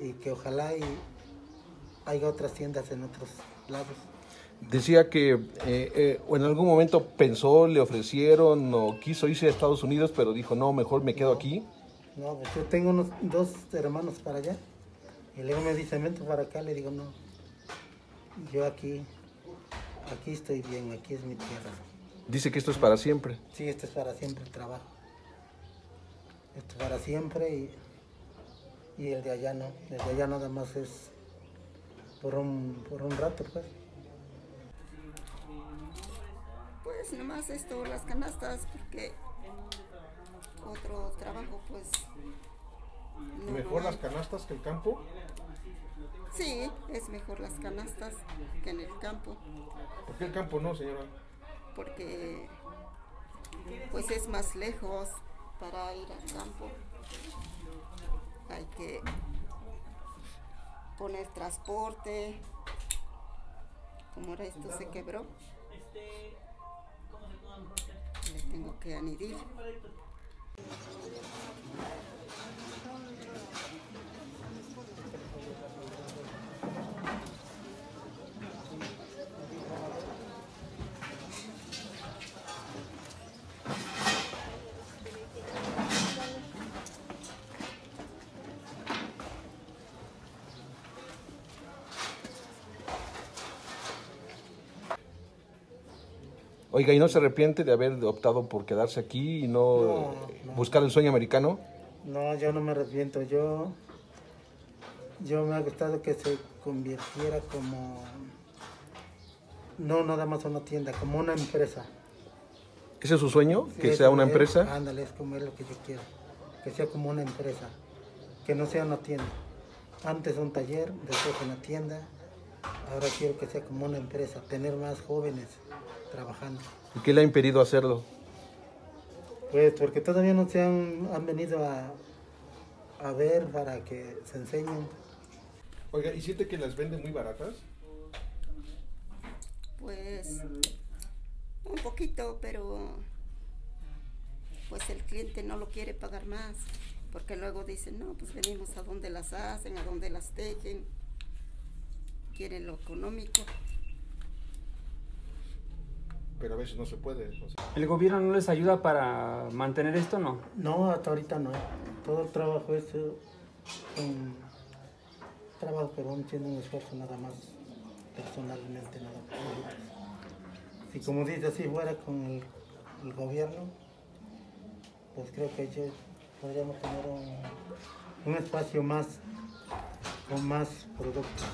y que ojalá y haya otras tiendas en otros lados. Decía que eh, eh, en algún momento pensó, le ofrecieron o quiso irse a Estados Unidos, pero dijo, no, mejor me quedo aquí. No, pues yo tengo unos dos hermanos para allá. Y luego me dice, vente para acá. Le digo, no. Yo aquí, aquí estoy bien, aquí es mi tierra. Dice que esto es para siempre. Sí, esto es para siempre el trabajo. Esto es para siempre y, y el de allá no. El de allá nada más es por un, por un rato, pues. Pues nomás esto, las canastas, porque otro trabajo, pues. no ¿Mejor las canastas que el campo? Sí, es mejor las canastas que en el campo, ¿Por qué el campo no, señora? porque pues es más lejos para ir al campo. Hay que poner transporte. Como ahora esto se quebró, le tengo que anidir. Oiga, ¿y no se arrepiente de haber optado por quedarse aquí y no, No, no. buscar el sueño americano? No, yo no me arrepiento. Yo, yo me ha gustado que se convirtiera como, no nada más una tienda, como una empresa. ¿Ese es su sueño? ¿Que sea una es- empresa? Ándale, es como es lo que yo quiero. Que sea como una empresa. Que no sea una tienda. Antes un taller, después una tienda. Ahora quiero que sea como una empresa. Tener más jóvenes trabajando. ¿Y qué le ha impedido hacerlo? Pues porque todavía no se han, han venido a, a ver para que se enseñen. Oiga, ¿y siente que las venden muy baratas? Pues un poquito, pero pues el cliente no lo quiere pagar más, porque luego dicen, no, pues venimos a donde las hacen, a donde las tejen, quieren lo económico. Pero a veces no se puede. o sea. ¿El gobierno no les ayuda para mantener esto? No. No, hasta ahorita no. Todo el trabajo es eh, un trabajo, pero uno tiene un esfuerzo nada más personalmente, nada más. Si como dice, si fuera con el, el gobierno, pues creo que yo podríamos tener un, un espacio más, con más productos,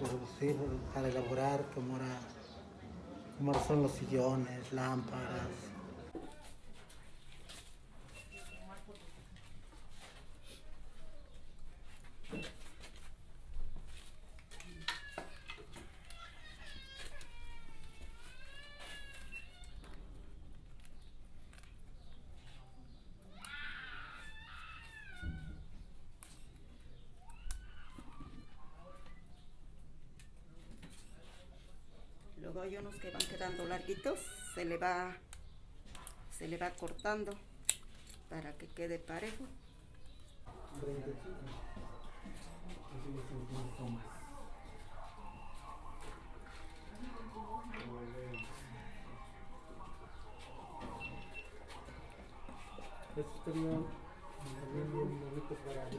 producir, para elaborar, como ahora, como son los sillones, lámparas, hay unos que van quedando larguitos, se le va, se le va cortando para que quede parejo. Esto bonito para